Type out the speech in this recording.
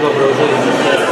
Доброго дня.